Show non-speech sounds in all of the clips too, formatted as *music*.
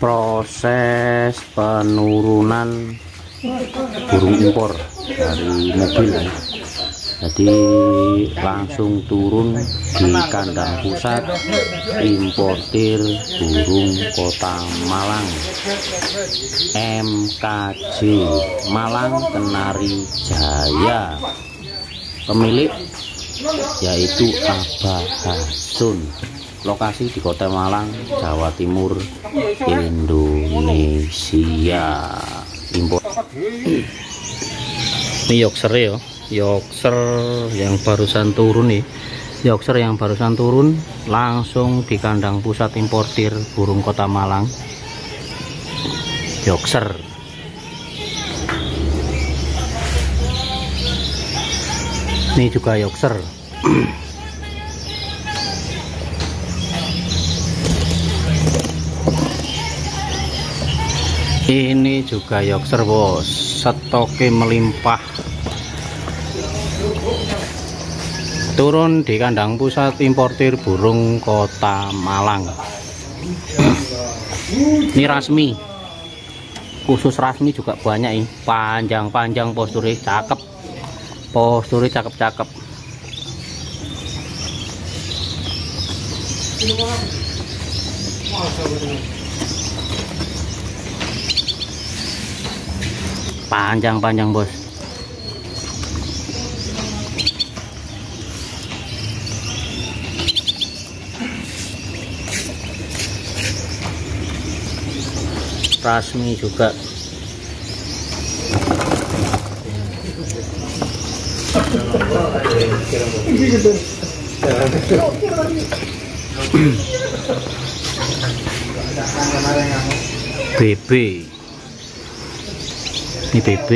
proses penurunan burung impor dari mobil ya. jadi langsung turun di kandang pusat importir burung kota Malang. MKJ Malang Kenari Jaya. Pemilik yaitu Abah Hasun lokasi di Kota Malang, Jawa Timur, Indonesia. Impor. Ini Yorkshire ya, Yorkshire yang barusan turun nih. Yorkshire yang barusan turun langsung di kandang pusat importir burung Kota Malang. Yorkshire. Ini juga Yorkshire. *clears throat* ini juga Yorkshire bos stoknya melimpah. Turun di kandang pusat importir burung kota Malang. Ini rasmi. Khusus rasmi juga banyak ini. Panjang-panjang posturnya cakep. Posturnya cakep-cakep panjang-panjang bos. Rasmi juga. BB ini BB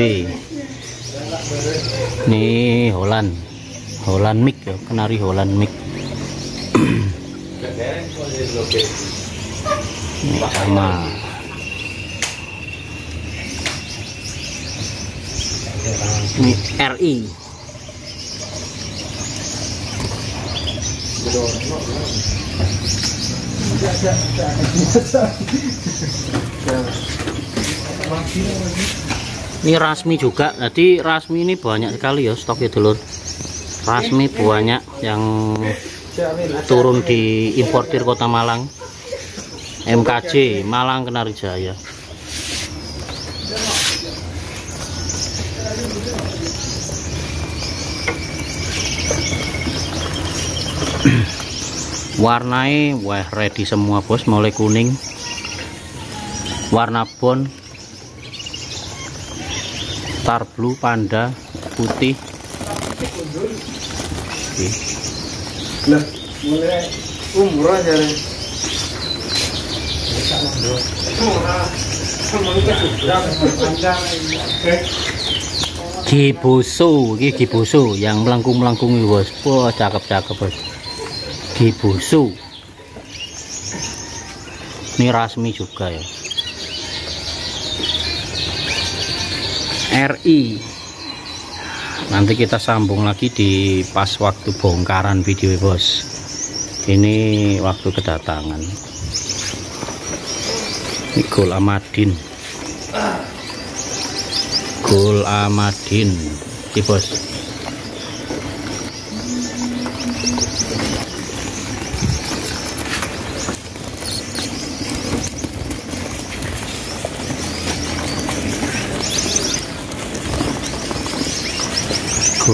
ini Holland. Holland mic ya kenari Holland mic. Ini sama. Ini RI ini rasmi juga. Jadi rasmi ini banyak sekali ya stoknya dulur. Rasmi banyak yang turun di importir kota Malang. MKJ Malang Kenari Jaya. Warnanya wah ready semua bos. Mulai kuning. Warna bond star blue panda putih. Lah, mulai umroh jare. Gibusu, ini gibusu yang melengkung-melengkung ini bos. Wah, cakep-cakep bos. Gibusu. Ini rasmi juga ya. RI. Nanti kita sambung lagi di pas waktu bongkaran video bos. Ini waktu kedatangan. Ini Gol Amadin. Gol Amadin. Ini bos.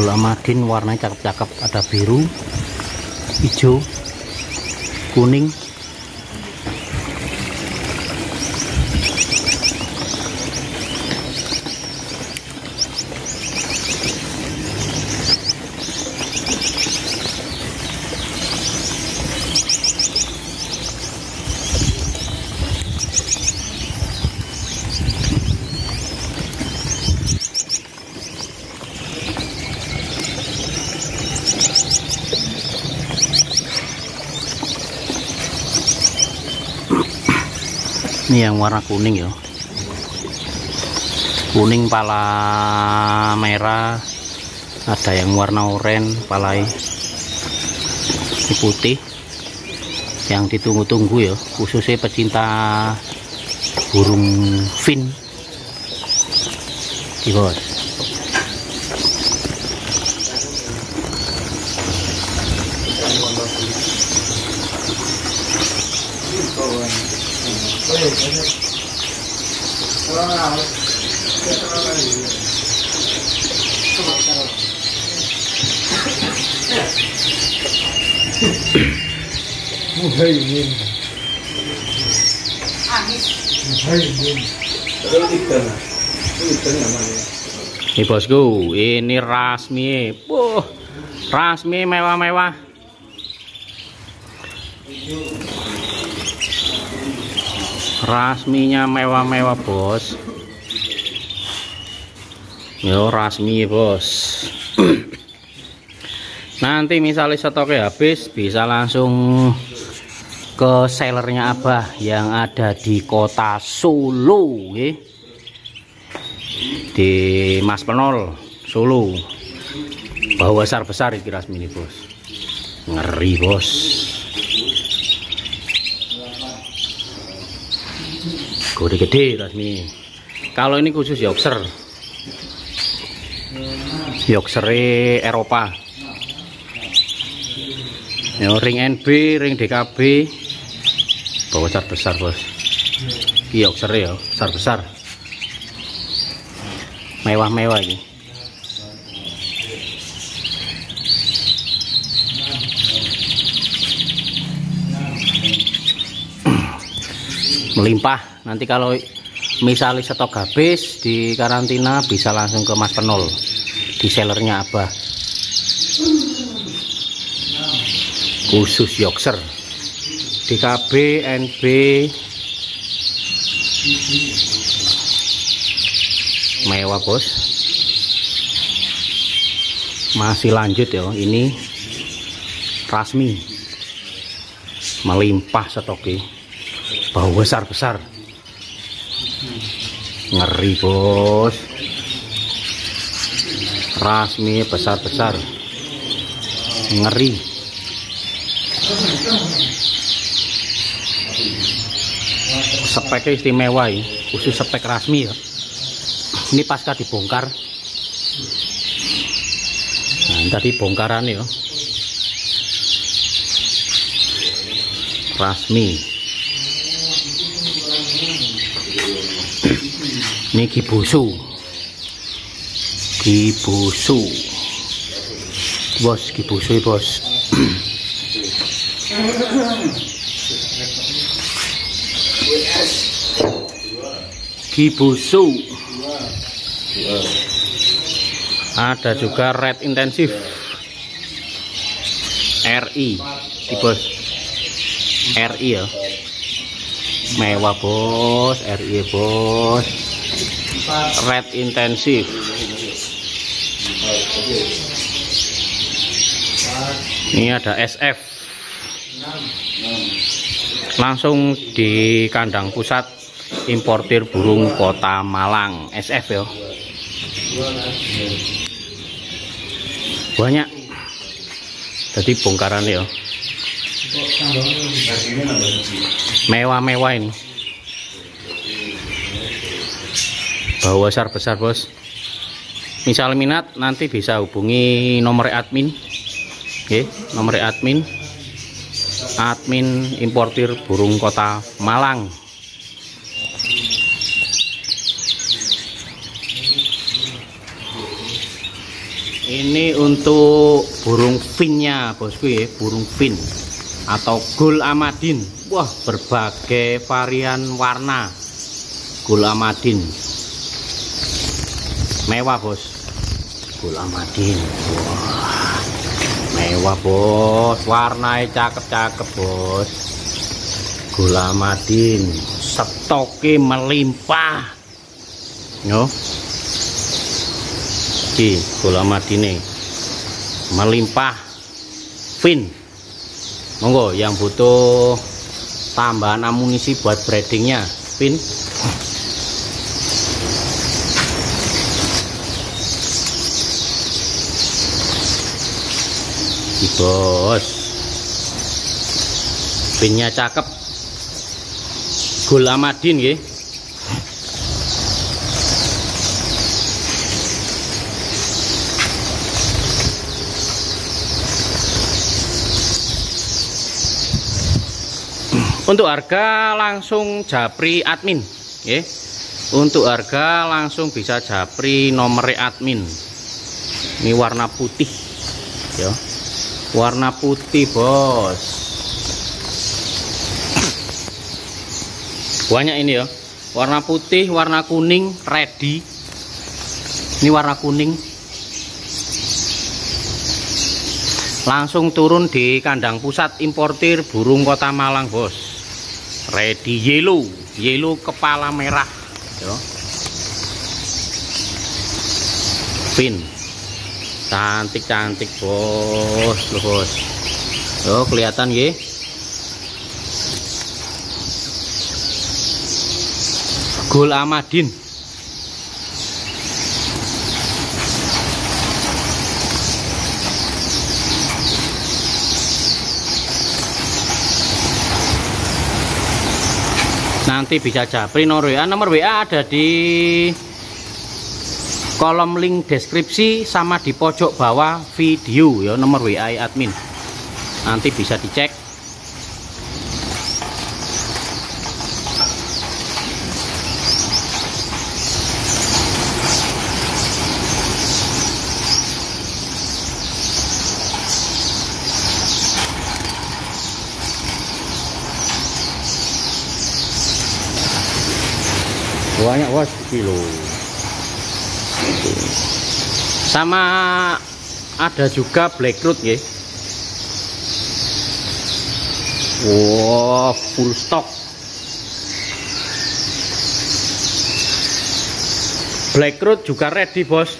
Gula Madin warnanya cakep-cakep. Ada biru hijau kuning yang warna kuning ya kuning pala merah. Ada yang warna oranye palai ini putih. Yang ditunggu-tunggu ya khususnya pecinta burung fin. Di bos Ini bosku, ini rasmi. Wah, rasmi mewah-mewah. Rasminya mewah-mewah, Bos. Yo, rasmi, Bos. *clears throat* Nanti misalnya stoknya habis, bisa langsung ke sellernya Abah yang ada di kota Solo, ya. Di Mas Penol, Solo. Bawa besar-besar ini rasmi, Bos. Ngeri, Bos. Gede-gede rasmi kalau ini khusus Yorkshire. Yorkshire Eropa. Ya, ring NB ring DKB bawa besar besar bos. Yorkshire ya besar besar. Mewah-mewah ini. *clears throat* Melimpah nanti kalau misalnya stok habis di karantina bisa langsung ke Mas Penol. Di sellernya Abah. Khusus Yorkshire. DKB NB mewah bos. Masih lanjut ya ini rasmi. Melimpah stoknya bau besar-besar ngeri bos. Rasmi besar-besar. Ngeri. Speknya istimewa ya. Khusus spek rasmi ya. Ini pasca dibongkar. Nah tadi bongkaran ya. Rasmi ini gibusu gibusu bos gibusu bos. Gibusu ada juga red intensif RI di bos. RI ya mewah bos. RI bos. Red intensif ini ada SF langsung di kandang pusat importir burung kota Malang. SF ya banyak. Jadi bongkaran ya mewah-mewah ini. Bawa besar-besar bos. Misal minat nanti bisa hubungi nomor admin. Oke, nomor admin. Admin importir burung kota Malang. Ini untuk burung finnya bosku ya burung fin atau gul amadin. Wah berbagai varian warna. Gul amadin. Mewah bos. Gul amadin. Wah mewah bos. Warnanya cakep-cakep bos. Gul amadin. Stoknya melimpah. Yo. Iki gula madine melimpah. Fin monggo yang butuh tambahan amunisi buat breedingnya fin Di bos. Pinnya cakep. Gula madin nggih Untuk harga langsung japri admin, ya. Untuk harga langsung bisa japri nomor admin. Ini warna putih, ya. Warna putih, Bos. Banyak ini ya. Warna putih, warna kuning, ready. Ini warna kuning. Langsung turun di kandang pusat importir burung kota Malang, Bos. Ready yellow, yellow kepala merah ya. Pin. Cantik-cantik, Bos. Bos. Yo, kelihatan nggih. Gul Amadin. Nanti bisa japri nomor WA nomor WA ada di kolom link deskripsi sama di pojok bawah video. Ya nomor WA admin. Nanti bisa dicek banyak bos kilo. Sama ada juga blackroot ya wow full stock. Blackroot juga ready bos.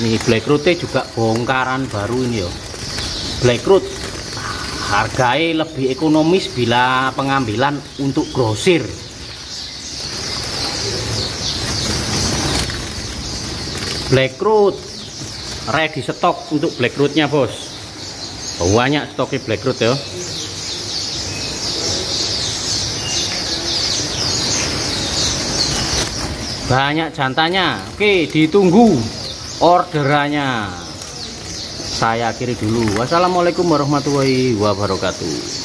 Nih blackrootnya juga bongkaran baru ini ya blackroot harganya lebih ekonomis bila pengambilan untuk grosir blackroot ready stok untuk blackrootnya bos. Banyak stoknya blackroot ya banyak jantannya oke ditunggu orderannya. Saya kiri dulu. Wassalamualaikum warahmatullahi wabarakatuh